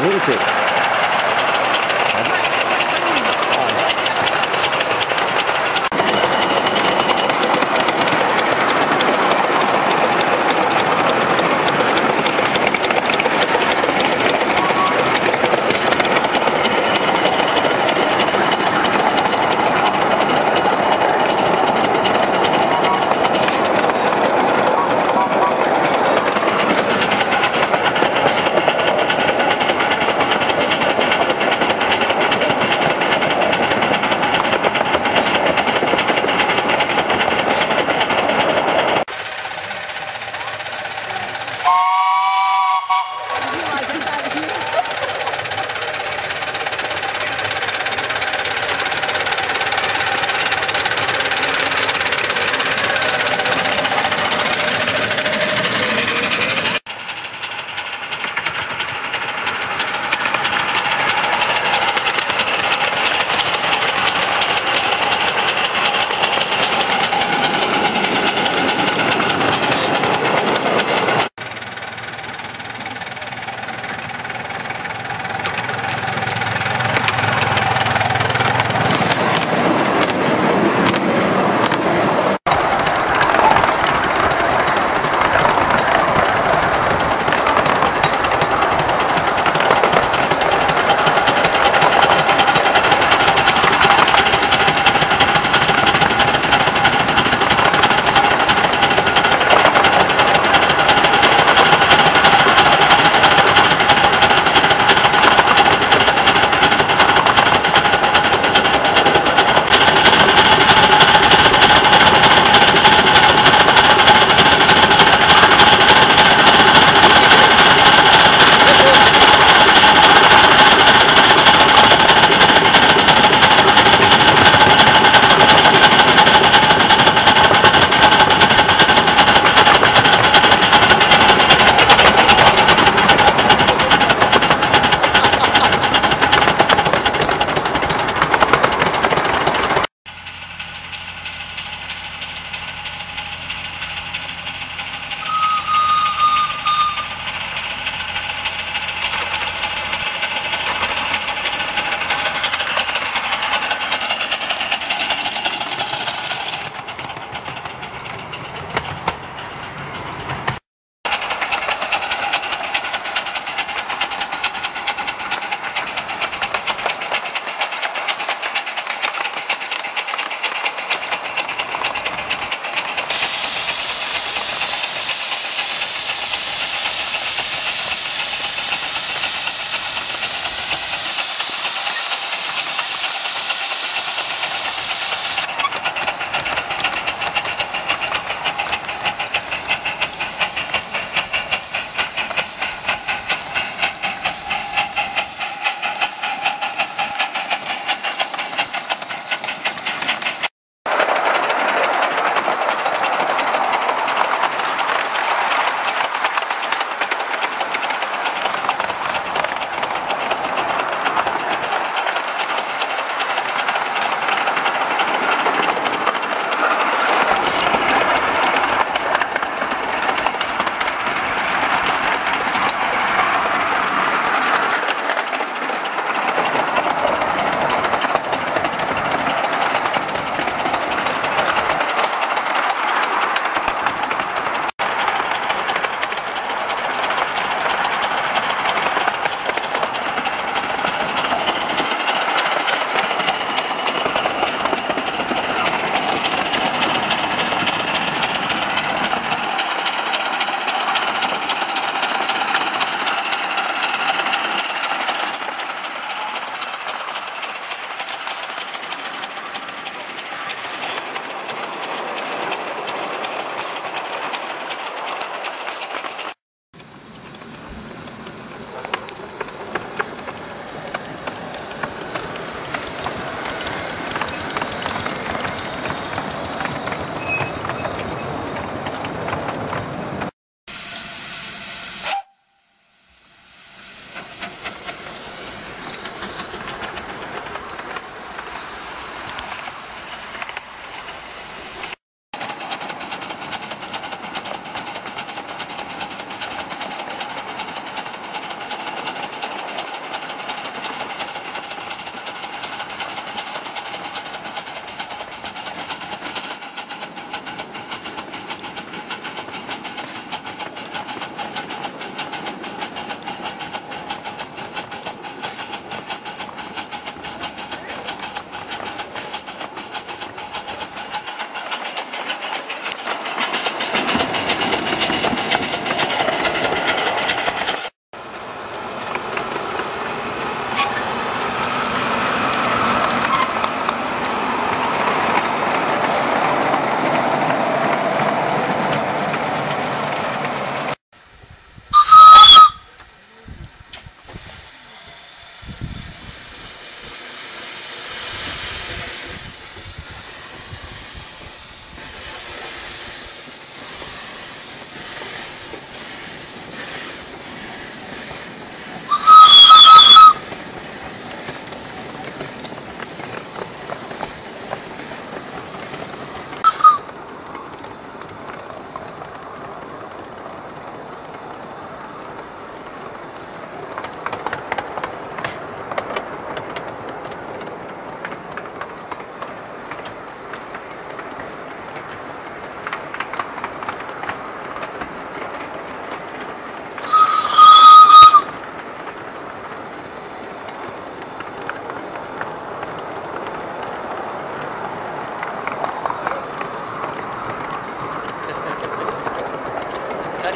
ノルチ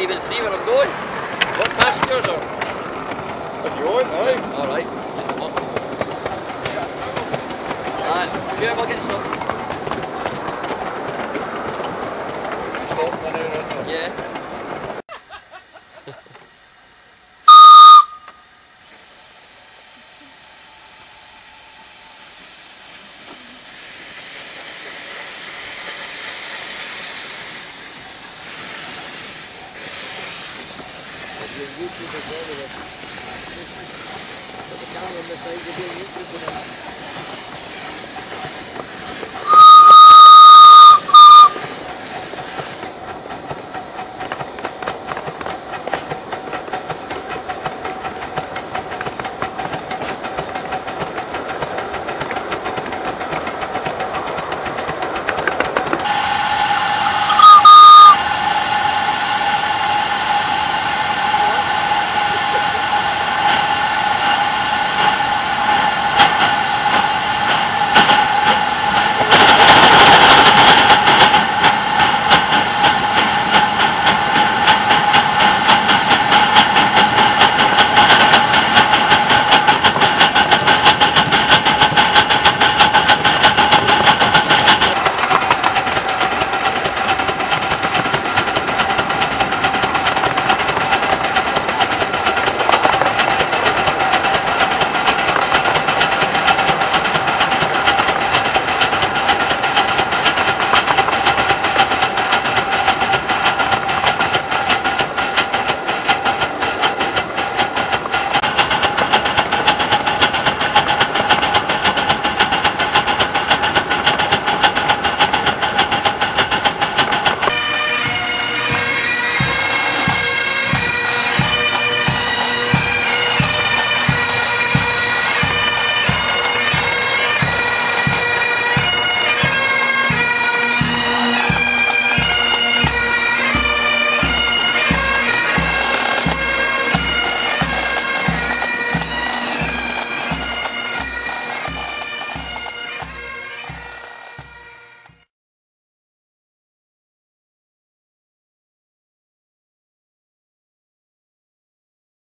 will see where I'm going. What passengers are? If you want, aye. Alright. Alright, sure we'll get some. Stop Yeah. これは。